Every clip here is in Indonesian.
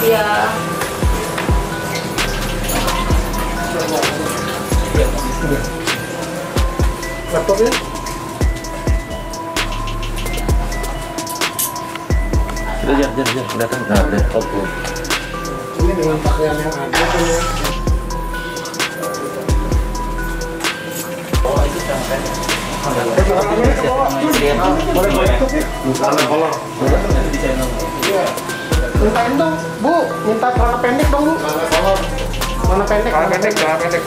Iya. laptopnya? Udah jar jar jar udah nah, udah oke ini dengan pakaian yang ada ya. Boleh boleh. Iya. Mintain dong, Bu. Minta celana pendek dong, Bu. Celana pendek. Celana pendek, celana pendek.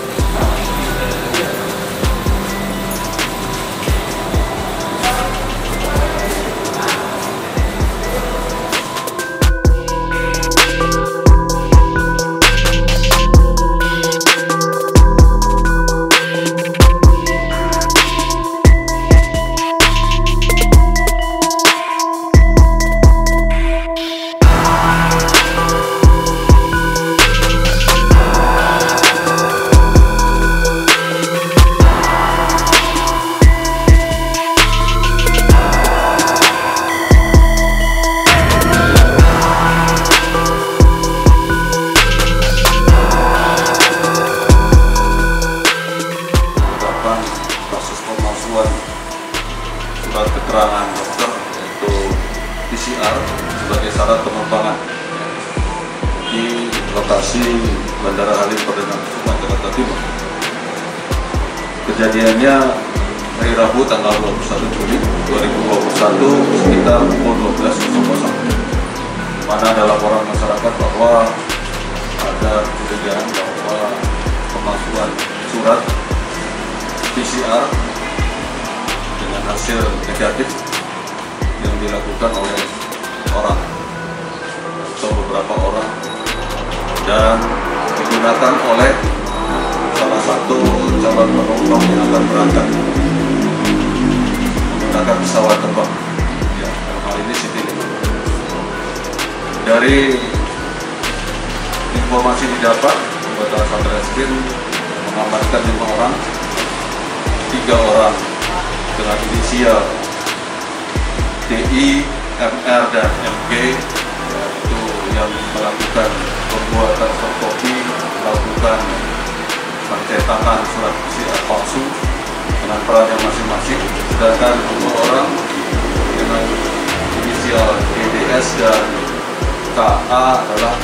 Surat keterangan dokter yaitu PCR sebagai syarat penerbangan di lokasi Bandara Halim Perdana Kusuma Jakarta Timur. Kejadiannya hari Rabu tanggal 21 Juli 2021 sekitar pukul 12.00 mana ada laporan negatif yang dilakukan oleh orang atau beberapa orang dan digunakan oleh salah satu calon penumpang yang akan berangkat menggunakan pesawat terbang. Ya hal ini Citylink dari informasi didapat anggota Satreskrim mengamankan lima orang tiga orang dengan inisial DI, MR, dan MG yaitu yang melakukan pembuatan fotokopi, melakukan pencetakan surat PCR palsu dengan perannya masing-masing sedangkan dua orang dengan inisial DDS dan KA adalah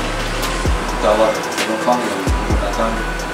calon penumpang yang menggunakan.